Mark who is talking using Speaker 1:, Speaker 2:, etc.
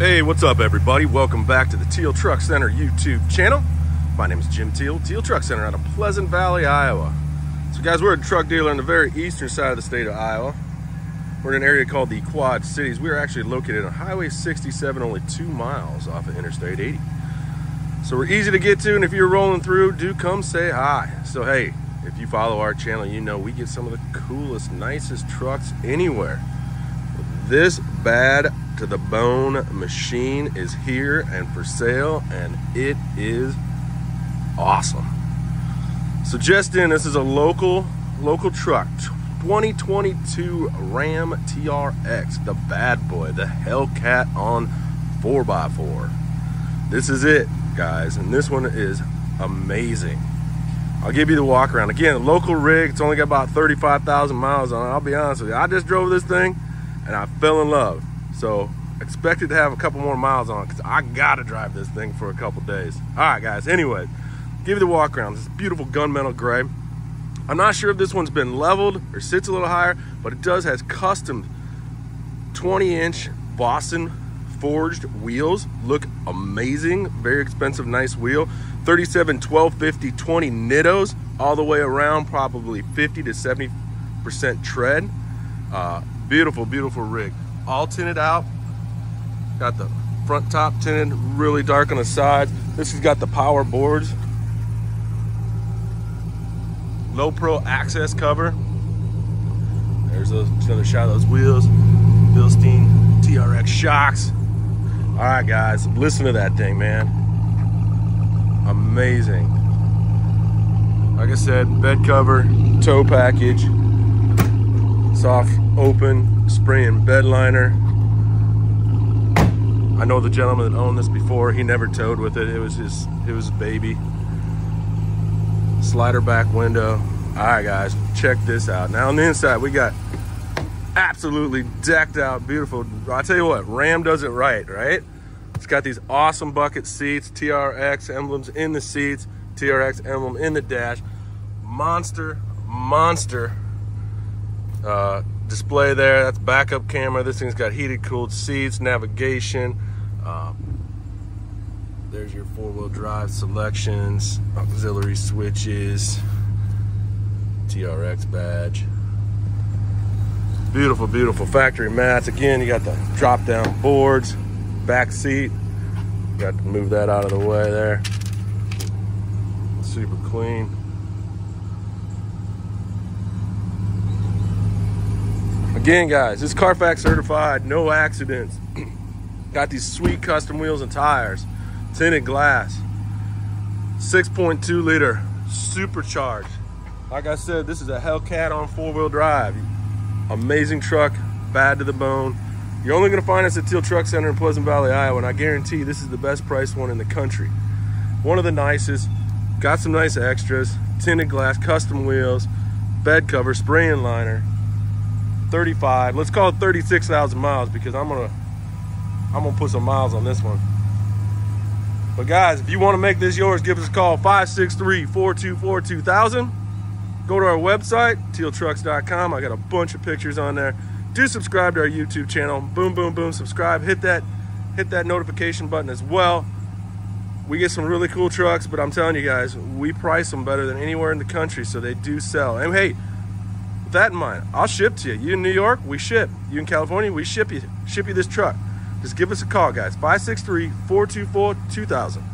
Speaker 1: Hey, what's up, everybody? Welcome back to the Thiel Truck Center YouTube channel. My name is Jim Thiel, Thiel Truck Center out of Pleasant Valley, Iowa. So, guys, we're a truck dealer on the very eastern side of the state of Iowa. We're in an area called the Quad Cities. We are actually located on Highway 67, only two miles off of Interstate 80. So, we're easy to get to, and if you're rolling through, do come say hi. So, hey, if you follow our channel, you know we get some of the coolest, nicest trucks anywhere. This bad to the bone machine is here and for sale and it is awesome. So just in this is a local local truck. 2022 ram trx the bad boy the hellcat on 4x4 this is it guys and this one is amazing. I'll give you the walk around. Again local rig it's only got about 35,000 miles on it. I'll be honest with you I just drove this thing and I fell in love so expected to have a couple more miles on because I gotta drive this thing for a couple days. All right, guys. Anyway, give you the walk around. This beautiful gunmetal gray. I'm not sure if this one's been leveled or sits a little higher, but it does has custom 20 inch Vossen forged wheels. Look amazing. Very expensive, nice wheel. 37, 12, 50, 20 Nittos all the way around, probably 50 to 70% tread. Uh, beautiful, beautiful rig all tinted out. Got the front top tinted, really dark on the sides. This has got the power boards. Low Pro access cover. There's another shot of those wheels. Bilstein TRX shocks. All right, guys, listen to that thing, man. Amazing. Like I said, bed cover, tow package, soft open spraying bed liner. I know the gentleman that owned this before. He never towed with it. It was his it was a baby. Slider back window. All right, guys, check this out. Now on the inside, we got absolutely decked out, beautiful. I'll tell you what, Ram does it right, right? It's got these awesome bucket seats, TRX emblems in the seats, TRX emblem in the dash. Monster, monster uh, display there. That's backup camera. This thing's got heated, cooled seats, navigation. Uh, there's your four-wheel drive selections, auxiliary switches, TRX badge. Beautiful, beautiful factory mats. Again, you got the drop-down boards, back seat. Got to move that out of the way there. Super clean. Again, guys, this Carfax certified, no accidents. Got these sweet custom wheels and tires, tinted glass, 6.2 liter, supercharged. Like I said, this is a Hellcat on four-wheel drive. Amazing truck, bad to the bone. You're only gonna find us at Thiel Truck Center in Pleasant Valley, Iowa, and I guarantee this is the best priced one in the country. One of the nicest, got some nice extras, tinted glass, custom wheels, bed cover, spray and liner, 35 let's call it 36,000 miles because I'm gonna I'm gonna put some miles on this one. But guys if you want to make this yours give us a call 563-424-2000 go to our website thieltrucks.com I got a bunch of pictures on there. Do subscribe to our YouTube channel. Boom boom boom subscribe. Hit that hit that notification button as well. We get some really cool trucks but I'm telling you guys we price them better than anywhere in the country so they do sell. And hey that in mind, I'll ship to you. You in New York, we ship. You in California, we ship you ship you this truck. Just give us a call, guys. 563-424-2000.